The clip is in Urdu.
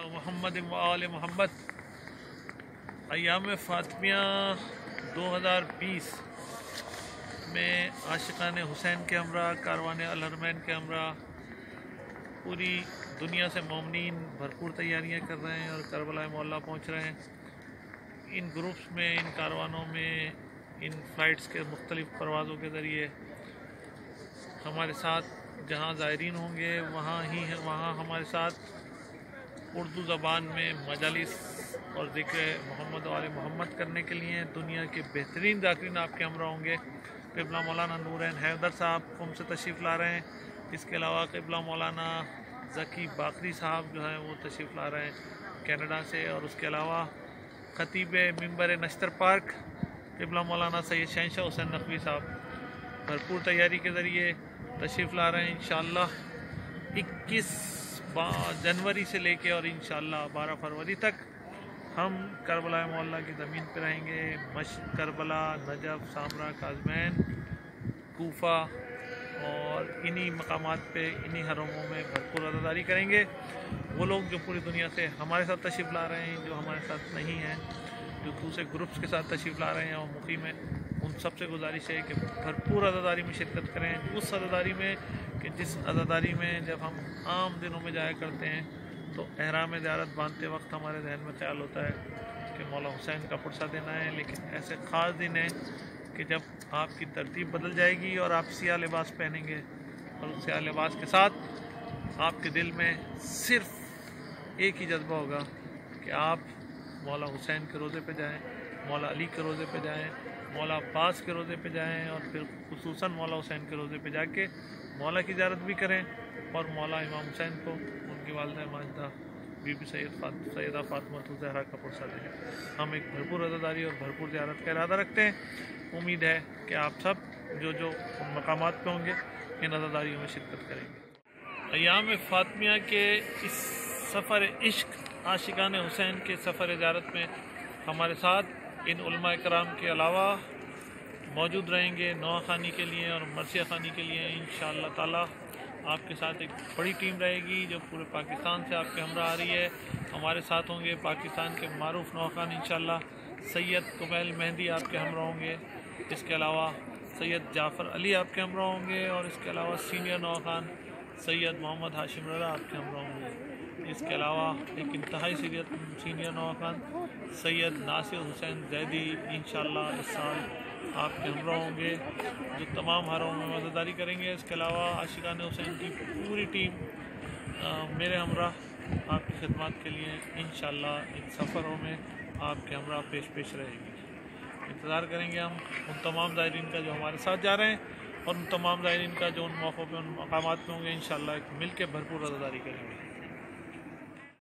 علی محمد و آل محمد۔ ایام فاطمیہ دو ہزار بیس میں عاشقان حسین کے ہمراہ، کاروان الحرمین کے ہمراہ، پوری دنیا سے مومنین بھرپور تیاریاں کر رہے ہیں اور کربلا مولا پہنچ رہے ہیں۔ ان گروپس میں، ان کاروانوں میں، ان فلائٹس کے مختلف پروازوں کے ذریعے ہمارے ساتھ جہاں زائرین ہوں گے، وہاں ہی وہاں ہمارے ساتھ اردو زبان میں مجالس اور ذکر محمد وال محمد کرنے کے لیے دنیا کے بہترین ذاکرین آپ کے ہمراہ ہوں گے۔ قبلہ مولانا نورین حیدر صاحب قوم سے تشریف لا رہے ہیں۔ اس کے علاوہ قبلہ مولانا ذکی باقری صاحب جو ہیں وہ تشریف لا رہے ہیں کینیڈا سے اور اس کے علاوہ خطیب ممبر نشتر پارک، قبلہ مولانا سید شہنشاہ حسین نقوی صاحب بھرپور تیاری کے ذریعے تشریف لا رہے ہیں انشاءاللہ۔ اکیس جنوری سے لے کے اور انشاءاللہ بارہ فروری تک ہم کربلا معلّہ کی زمین پہ رہیں گے۔ مشق، Karbala, Najaf, Samarra Kazimain Kufa اور انہی مقامات پہ، انہی حرموں میں بھرپور عزاداری کریں گے۔ وہ لوگ جو پوری دنیا سے ہمارے ساتھ تشریف لا رہے ہیں، جو ہمارے ساتھ نہیں ہیں جو دوسرے گروپس کے ساتھ تشریف لا رہے ہیں اور مقیم ہیں ان سب سے گزارش ہے کہ بھرپور عزاداری میں شرکت کریں۔ اس عزاداری میں کہ جس عزاداری میں جب ہم عام دنوں میں جایا کرتے ہیں، تو احرام زیارت باندھتے وقت ہمارے ذہن میں خیال ہوتا ہے کہ مولا حسین کا پرسہ دینا ہے۔ لیکن ایسے خاص دن ہیں کہ جب آپ کی ترتیب بدل جائے گی اور آپ سیاہ لباس پہنیں گے اور سیاہ لباس کے ساتھ آپ کے دل میں صرف ایک ہی جذبہ ہوگا کہ آپ مولا حسین کے روزے پہ جائیں، مولا علی کے روزے پہ جائیں، مولا عباس کے روزے پہ جائیں اور پھر خصوصاً مولا حسین کے روزے پہ جا کے مولا کی زیارت بھی کریں اور مولا امام حسین کو ان کی والدہ ماجدہ بی بی سید فات، سیدہ فاطمہ زہرا کا پرسہ دیں ہم ایک بھرپور عزاداری اور بھرپور زیارت کا ارادہ رکھتے ہیں۔ امید ہے کہ آپ سب جو جو ان مقامات پہ ہوں گے، ان عزاداریوں میں شرکت کریں گے۔ ایام فاطمیہ کے اس سفر عشق عاشقان حسین کے سفر زیارت میں ہمارے ساتھ ان علماء کرام کے علاوہ موجود رہیں گے نوا خانی کے لیے اور مرثیہ خانی کے لیے انشاءاللہ تعالی۔ آپ کے ساتھ ایک بڑی ٹیم رہے گی جو پورے پاکستان سے آپ کے ہمراہ آ رہی ہے۔ ہمارے ساتھ ہوں گے پاکستان کے معروف نوا خان انشاءاللہ۔ سید کمیل مہندی آپ کے ہمراہ ہوں گے۔ اس کے علاوہ سید جعفر علی آپ کے ہمراہ ہوں گے اور اس کے علاوہ سینئر نوا خان سید محمد ہاشم رضا آپ کے ہمراہ ہوں گے۔ اس کے علاوہ ایک انتہائی سیریت سینئر نواخان سید ناصر حسین زیدی انشاءاللہ اس سال آپ کے ہمراہ ہوں گے، جو تمام حروں میں مزیداری کریں گے۔ اس کے علاوہ عاشقان حسین کی پوری ٹیم میرے ہمراہ آپ کی خدمات کے لیے انشاءاللہ ان سفروں میں آپ کے ہمراہ پیش پیش رہے گی انتظار کریں گے ہم ان تمام زائرین کا جو ہمارے ساتھ جا رہے ہیں اور ان تمام زائرین کا جو ان موقعوں پہ، ان مقامات پہ ہوں گے، انشاءاللہ ایک مل کے بھرپور عزاداری کریں گے۔